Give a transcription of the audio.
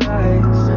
Lights.